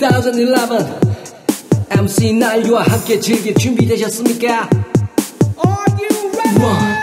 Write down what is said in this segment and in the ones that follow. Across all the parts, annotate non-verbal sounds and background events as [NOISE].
2011 MC 날유와 함께 즐길 준비되셨습니까? One,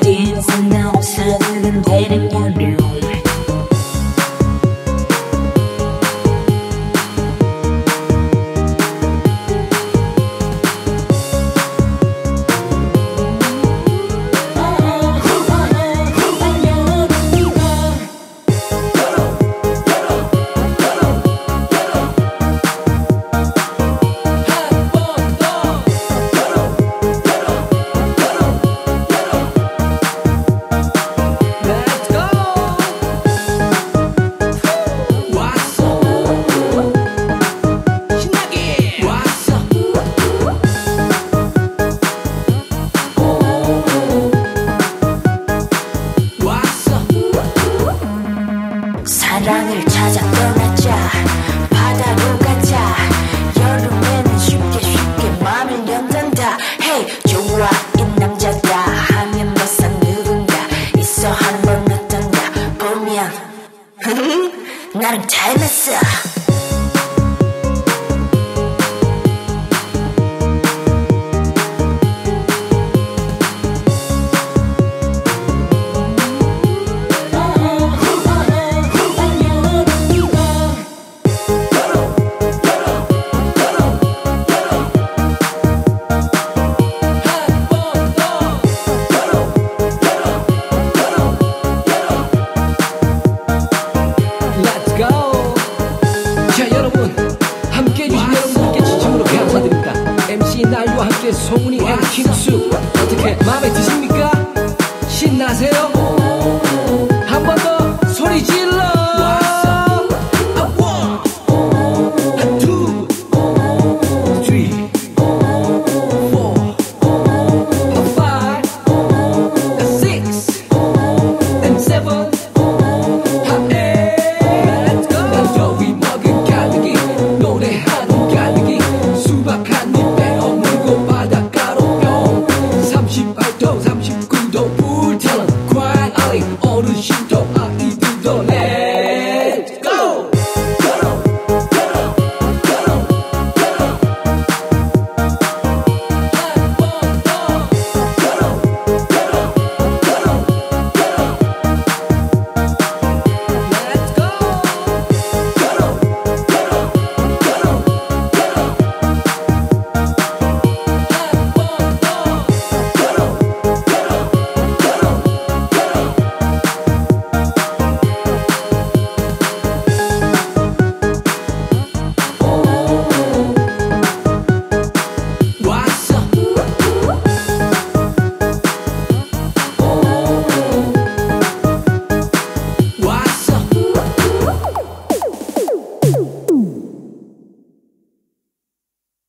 Dancing now, sudden getting you new 사랑을 찾아 떠나자. 바다로 가자. 여름에는 쉽게 쉽게 마음을 연단다. Hey 좋아 이 남자다. 하면 막상 누군가 있어 한번 어떤가. 보면 [LAUGHS] 나랑 닮았어 함께 송은이 앤 킹수 어떻게 마음에 드십니까?